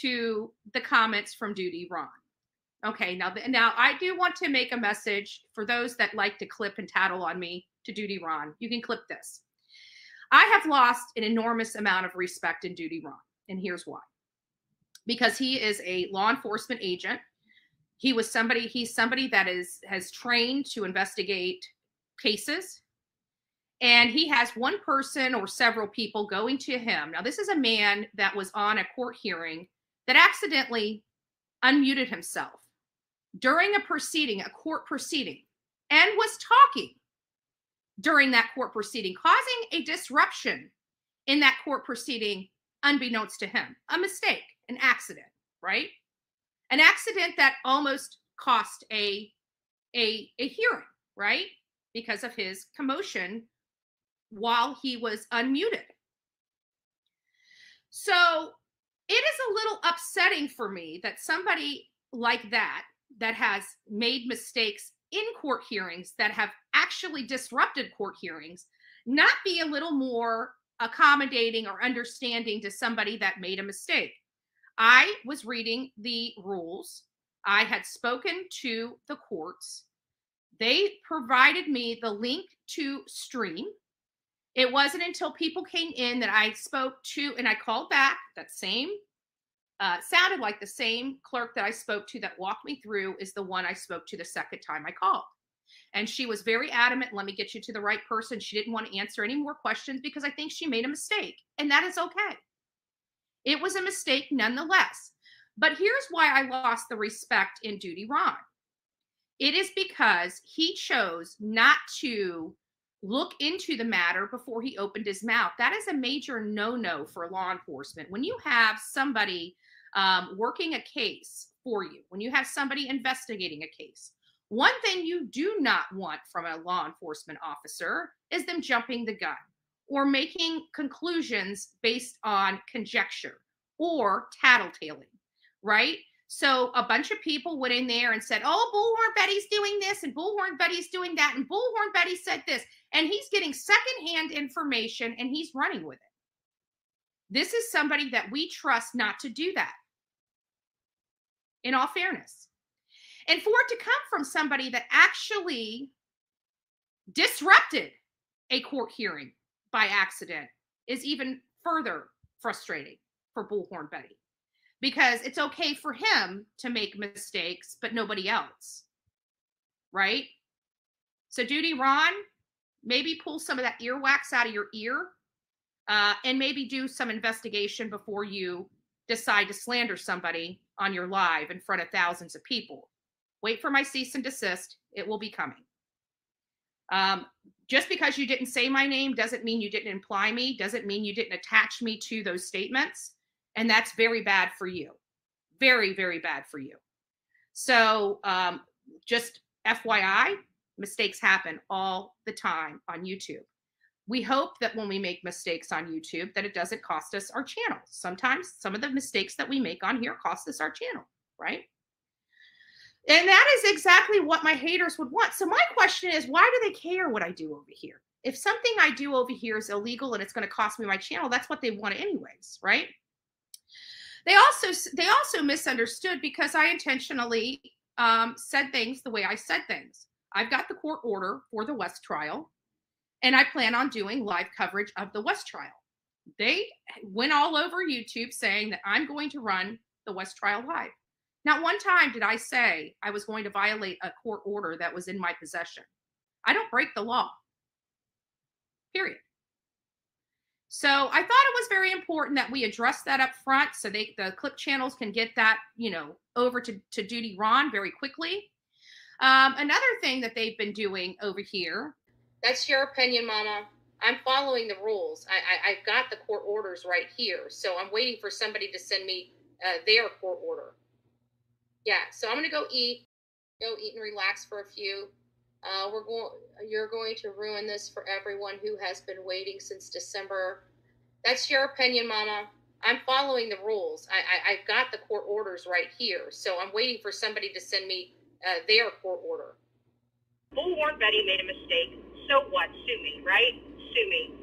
to the comments from Duty Ron. Okay, now the, now I do want to make a message for those that like to clip and tattle on me to Duty Ron. You can clip this. I have lost an enormous amount of respect in Duty Ron, and here's why. Because he is a law enforcement agent. He was somebody. He's somebody that is has trained to investigate cases, and he has one person or several people going to him. Now, this is a man that was on a court hearing that accidentally unmuted himself during a proceeding, a court proceeding, and was talking during that court proceeding, causing a disruption in that court proceeding, unbeknownst to him. A mistake, an accident, right? An accident that almost cost a a, a hearing, right? Because of his commotion while he was unmuted. So it is a little upsetting for me that somebody like that that has made mistakes in court hearings that have actually disrupted court hearings not be a little more accommodating or understanding to somebody that made a mistake. I was reading the rules. I had spoken to the courts. They provided me the link to stream. It wasn't until people came in that I spoke to and I called back that same uh, sounded like the same clerk that I spoke to that walked me through is the one I spoke to the second time I called. And she was very adamant, let me get you to the right person. She didn't want to answer any more questions because I think she made a mistake. And that is okay. It was a mistake nonetheless. But here's why I lost the respect in Duty Ron. It is because he chose not to look into the matter before he opened his mouth. That is a major no no for law enforcement. When you have somebody um, working a case for you, when you have somebody investigating a case, one thing you do not want from a law enforcement officer is them jumping the gun or making conclusions based on conjecture or tattletaling, right? So a bunch of people went in there and said, "Oh, Bullhorn Betty's doing this, and Bullhorn Betty's doing that, and Bullhorn Betty said this," and he's getting secondhand information and he's running with it. This is somebody that we trust not to do that in all fairness. And for it to come from somebody that actually disrupted a court hearing by accident is even further frustrating for Bullhorn Betty because it's okay for him to make mistakes, but nobody else. Right? So, Duty Ron, maybe pull some of that earwax out of your ear uh, and maybe do some investigation before you decide to slander somebody on your live in front of thousands of people. Wait for my cease and desist. It will be coming. Um, just because you didn't say my name doesn't mean you didn't imply me, doesn't mean you didn't attach me to those statements. And that's very bad for you. Very, very bad for you. So um, just FYI, mistakes happen all the time on YouTube we hope that when we make mistakes on YouTube that it doesn't cost us our channel. Sometimes some of the mistakes that we make on here cost us our channel, right? And that is exactly what my haters would want. So my question is, why do they care what I do over here? If something I do over here is illegal and it's going to cost me my channel, that's what they want anyways, right? They also they also misunderstood because I intentionally um, said things the way I said things. I've got the court order for the West trial. And I plan on doing live coverage of the West trial. They went all over YouTube saying that I'm going to run the West trial live. Not one time did I say I was going to violate a court order that was in my possession. I don't break the law. Period. So I thought it was very important that we address that up front so they the clip channels can get that, you know, over to, to Duty Ron very quickly. Um, another thing that they've been doing over here that's your opinion, Mama. I'm following the rules. I, I have got the court orders right here, so I'm waiting for somebody to send me uh, their court order. Yeah, so I'm gonna go eat, go eat and relax for a few. Uh, we're going. You're going to ruin this for everyone who has been waiting since December. That's your opinion, Mama. I'm following the rules. I, I have got the court orders right here, so I'm waiting for somebody to send me uh, their court order. Bullhorn Betty made a mistake so what? Sue me, right? Sue me.